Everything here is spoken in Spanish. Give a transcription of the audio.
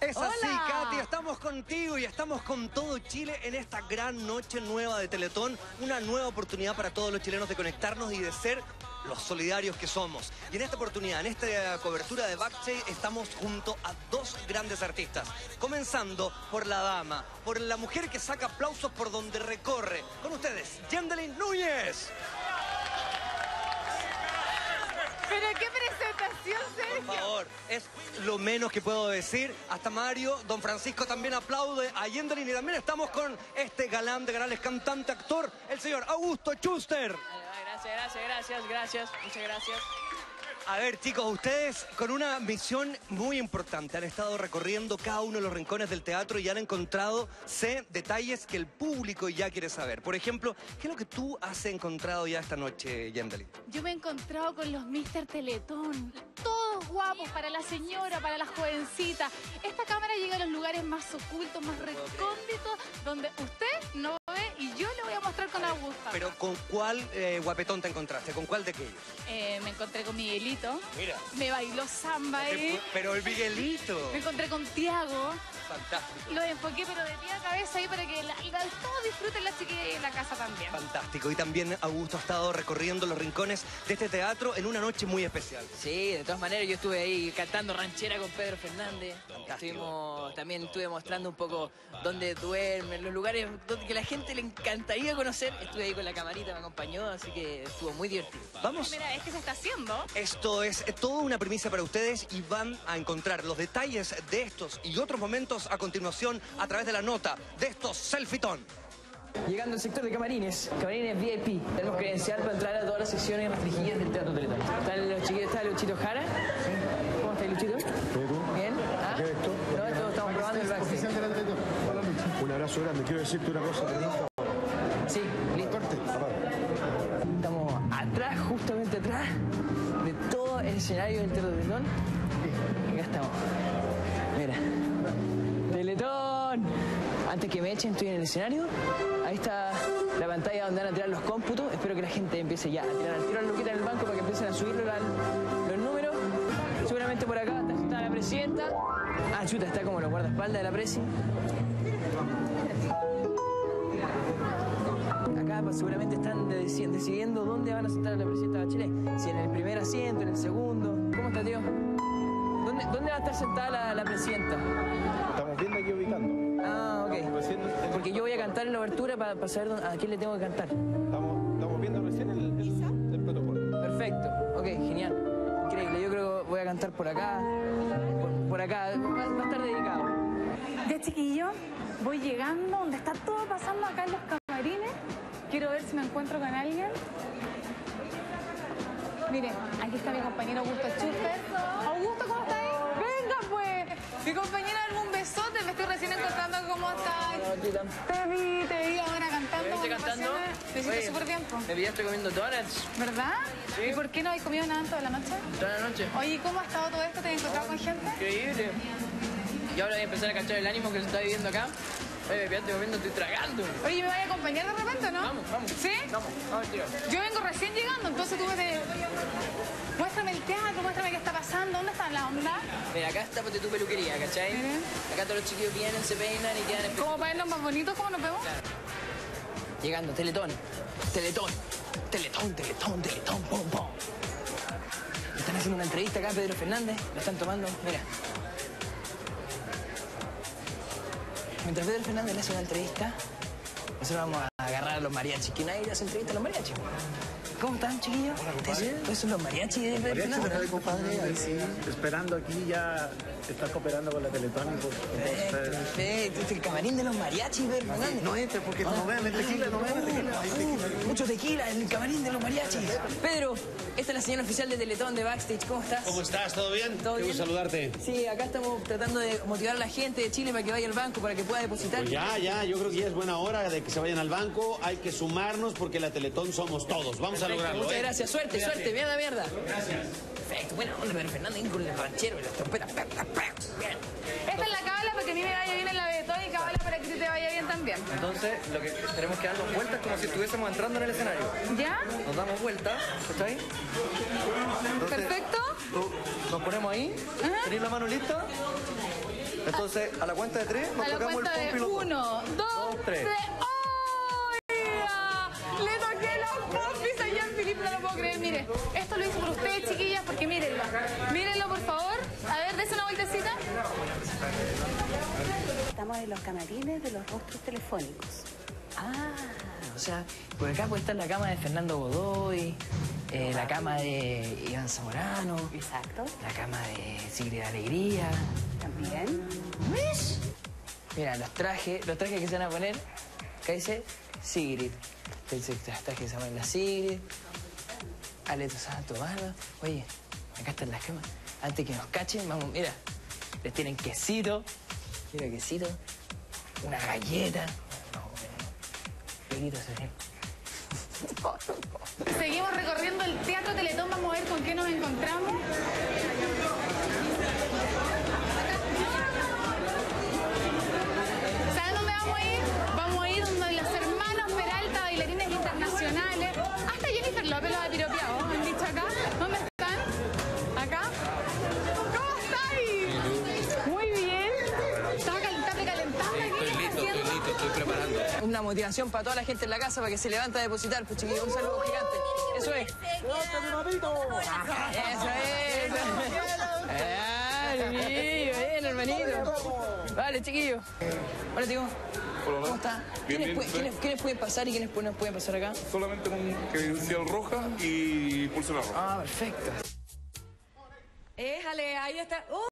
Es así. Katy, estamos contigo y estamos con todo Chile en esta gran noche nueva de Teletón. Una nueva oportunidad para todos los chilenos de conectarnos y de ser los solidarios que somos. Y en esta oportunidad, en esta cobertura de Backstage, estamos junto a dos grandes artistas. Comenzando por la dama, por la mujer que saca aplausos por donde recorre. Con ustedes, Yendelin Núñez. Pero qué Por favor, es lo menos que puedo decir. Hasta Mario, don Francisco también aplaude a Yendelin y también estamos con este galán de canales, cantante, actor, el señor Augusto Schuster. Gracias, gracias, gracias, gracias, muchas gracias. A ver, chicos, ustedes con una misión muy importante han estado recorriendo cada uno de los rincones del teatro y han encontrado, sé, detalles que el público ya quiere saber. Por ejemplo, ¿qué es lo que tú has encontrado ya esta noche, Yendelin? Yo me he encontrado con los Mr. Teletón. Todos guapos, para la señora, para la jovencita. Esta cámara llega a los lugares más ocultos, más recónditos, donde usted a. Pero ¿con cuál eh, guapetón te encontraste? ¿Con cuál de aquellos? Eh, me encontré con Miguelito. Mira. Me bailó samba ahí. Pero el Miguelito. Me encontré con Tiago. Fantástico. Lo enfoqué, pero de pie a cabeza ahí para que la, la- todos disfruten la chiquilla y en la casa también. Fantástico. Y también Augusto ha estado recorriendo los rincones de este teatro en una noche muy especial. Sí, de todas maneras yo estuve ahí cantando ranchera con Pedro Fernández. Fantástico. Estuvimos, también estuve mostrando un poco dónde duermen, los lugares donde que la gente le encantaría conocer. Estuve ahí con la camarita, me acompañó, así que estuvo muy divertido. Vamos. Primera vez que se está haciendo. Esto es toda una premisa para ustedes y van a encontrar los detalles de estos y otros momentos a continuación a través de la nota de estos selfitón. Llegando al sector de camarines, camarines VIP. Tenemos credencial para entrar a todas las sesiones restringidas del Teatro Teletón. Están los chiquillos, está Luchito Jara. ¿Cómo está Luchito? ¿Bien? ¿Ah? ¿Qué es esto? No, esto estamos probando el backstage. Un abrazo grande. Quiero decirte una cosa. Atrás, justamente atrás de todo el escenario del Teletón. Acá estamos. Mira. ¡Teletón! Antes que me echen, estoy en el escenario. Ahí está la pantalla donde van a tirar los cómputos. Espero que la gente empiece ya a tirar al tiro la luquita en el banco para que empiecen a subir los, los números. Seguramente por acá está, la presidenta. Ah, chuta, está como los guardaespaldas de la presi. Acá pues, seguramente están deci- decidiendo dónde van a sentar a la presidenta Bachelet. Si en el primer asiento, en el segundo. ¿Cómo está, tío? ¿Dónde, dónde va a estar sentada la, la presidenta? Estamos viendo aquí ubicando. Ah, ok. Porque yo voy a cantar en la abertura para saber dónde- a quién le tengo que cantar. estamos, estamos viendo recién el, el, el protocolo. Perfecto. Ok, genial. Increíble. Yo creo que voy a cantar por acá. Por, por acá. Va, va a estar dedicado. Ya chiquillo, voy llegando donde está todo pasando acá en los. Quiero ver si me encuentro con alguien. Mire, aquí está mi compañero Augusto Schuster. Augusto, ¿cómo estás? Venga, pues. Mi compañera, algún besote. Me estoy recién encontrando. ¿Cómo estás? Te vi, te vi ahora cantando. ¿Me cantando? pasiones. Te hiciste súper bien, po. Me pillaste comiendo donuts ¿verdad? Sí. ¿Y por qué no habéis comido nada toda la noche? toda la noche. Oye, ¿y ¿cómo ha estado todo esto? ¿Te has encontrado con gente? Increíble. Y ahora voy a empezar a cachar el ánimo que se está viviendo acá. Me pillaste comiendo, estoy tragando. Oye, ¿me vas a acompañar de repente, no? Vamos, vamos. ¿Sí? Vamos, vamos, tío. Yo vengo recién llegando, entonces tú me te... Muéstrame el teatro, muéstrame qué está pasando, ¿dónde está la onda? Mira, acá está ponte tu peluquería, ¿cachai? Acá todos los chiquillos vienen, se peinan y quedan Como para verlos más bonitos, ¿cómo nos vemos? Llegando, Teletón. Teletón. Teletón, Teletón, Teletón, pum. Le Están haciendo una entrevista acá Pedro Fernández. Lo están tomando. Mira. Mientras Pedro Fernández le hace una entrevista, nosotros vamos a agarrar a los mariachis. Que nadie le hace entrevista a los mariachis. ¿Cómo están, chiquillos? ¿Ustedes ustedes son los mariachis de compadre, ahí sí, esperando aquí ya está cooperando con la Teletón por Perfecto, perfecto. Este es el camarín de los mariachis, Fernández. No entre porque no vean el tequila, no vean el tequila. Tequila. Uh, mucho tequila en el camarín de los mariachis. Pedro, esta es la señal oficial de Teletón de Backstage. ¿Cómo estás? ¿Cómo estás? ¿Todo bien? ¿Todo Qué bien? gusto saludarte. Sí, acá estamos tratando de motivar a la gente de Chile para que vaya al banco, para que pueda depositar. Pues ya, ya, yo creo que ya es buena hora de que se vayan al banco. Hay que sumarnos porque la Teletón somos todos. Vamos a Lograrlo. Muchas ¿eh? gracias. Suerte, suerte. Mierda, mierda. Gracias. Perfecto. Buena onda, Pedro Fernández ahí con el ranchero y las trompetas. Bien. Esta es la cábala para que a mí me vaya bien en la betón y cábala para que ti te vaya bien también. Entonces, lo que tenemos que darnos vueltas como si estuviésemos entrando en el escenario. ¿Ya? Nos damos vueltas, ¿está ahí? Perfecto. Nos ponemos ahí, tenéis la mano lista, Entonces, a la cuenta de tres, nos A tocamos el de dos. uno, dos, Dos, tres. tres. En los camarines de los rostros telefónicos. Ah, o sea, por acá puede estar la cama de Fernando Godoy, eh, la cama de Iván Zamorano, Exacto. la cama de Sigrid Alegría. También. Mira, los trajes, los trajes que se van a poner, acá dice Sigrid. Dice los trajes que se llaman la Sigrid. Aleto Santo Tomás. Oye, acá están las camas. Antes que nos cachen, vamos, mira. Les tienen quesito. Mira, quesito. Una galleta. No, no. Peguito, señor. Seguimos recorriendo el Teatro Teletón. Vamos a ver con qué nos encontramos. ¿Saben dónde vamos a ir? Vamos a ir donde los hermanos Peralta, bailarines internacionales. Hasta Jennifer López los ha piropeado. Preparando. Una motivación para toda la gente en la casa para que se levante a depositar, pues chiquillos. Un saludo gigante. Eso es. Eso es. Chiquillo, bien, hermanito. Vale, chiquillo. Hola, tío. ¿Cómo está? Bien, ¿Quiénes, bien, quiénes- quiénes pueden pasar y quiénes pu- no pueden pasar acá? Solamente con credencial roja y pulsera roja. Ah, perfecto. Éjale, ahí está. ¡Oh!